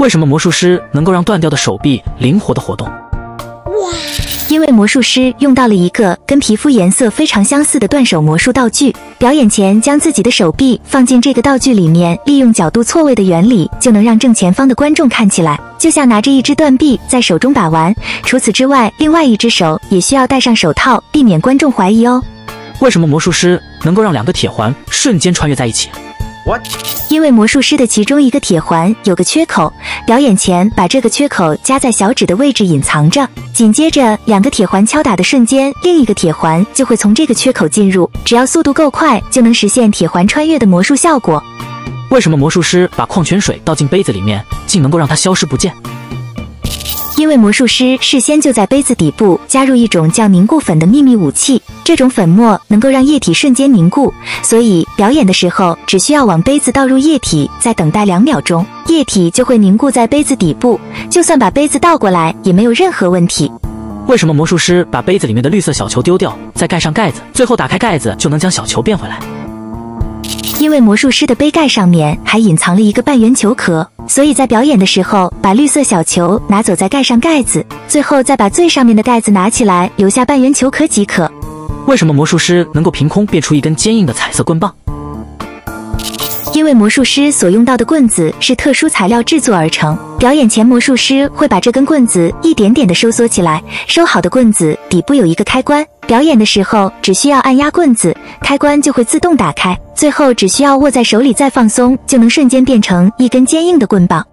为什么魔术师能够让断掉的手臂灵活的活动？哇因为魔术师用到了一个跟皮肤颜色非常相似的断手魔术道具，表演前将自己的手臂放进这个道具里面，利用角度错位的原理，就能让正前方的观众看起来就像拿着一只断臂在手中把玩。除此之外，另外一只手也需要戴上手套，避免观众怀疑哦。为什么魔术师能够让两个铁环瞬间穿越在一起？因为魔术师的其中一个铁环有个缺口，表演前把这个缺口夹在小指的位置隐藏着，紧接着两个铁环敲打的瞬间，另一个铁环就会从这个缺口进入，只要速度够快，就能实现铁环穿越的魔术效果。为什么魔术师把矿泉水倒进杯子里面，竟能够让它消失不见？因为魔术师事先就在杯子底部加入一种叫凝固粉的秘密武器，这种粉末能够让液体瞬间凝固，所以表演的时候只需要往杯子倒入液体，再等待两秒钟，液体就会凝固在杯子底部，就算把杯子倒过来也没有任何问题。为什么魔术师把杯子里面的绿色小球丢掉，再盖上盖子，最后打开盖子就能将小球变回来？因为魔术师的杯盖上面还隐藏了一个半圆球壳，所以在表演的时候把绿色小球拿走，再盖上盖子，最后再把最上面的盖子拿起来，留下半圆球壳即可。为什么魔术师能够凭空变出一根坚硬的彩色棍棒？因为魔术师所用到的棍子是特殊材料制作而成，表演前魔术师会把这根棍子一点点的收缩起来，收好的棍子底部有一个开关，表演的时候只需要按压棍子，开关就会自动打开，最后只需要握在手里再放松，就能瞬间变成一根坚硬的棍棒。